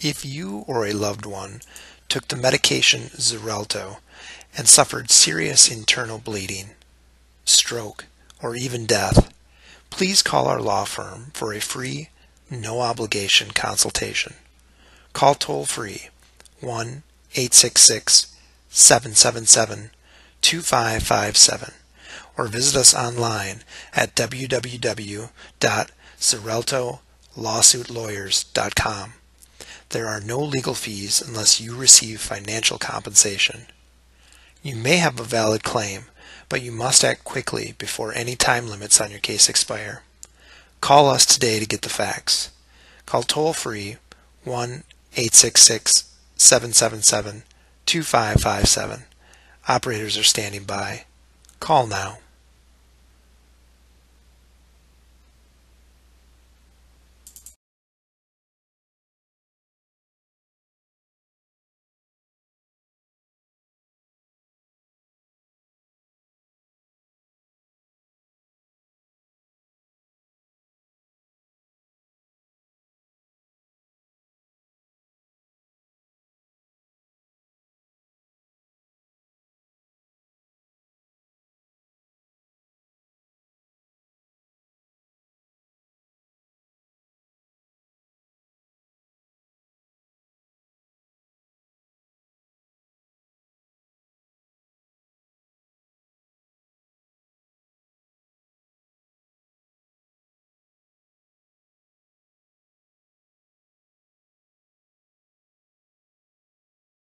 If you or a loved one took the medication Xarelto and suffered serious internal bleeding, stroke, or even death, please call our law firm for a free, no obligation consultation. Call toll free 1 866 777 2557 or visit us online at www.xareltolawsuitlawyers.com. There are no legal fees unless you receive financial compensation. You may have a valid claim, but you must act quickly before any time limits on your case expire. Call us today to get the facts. Call toll free 1 866 777 2557. Operators are standing by. Call now.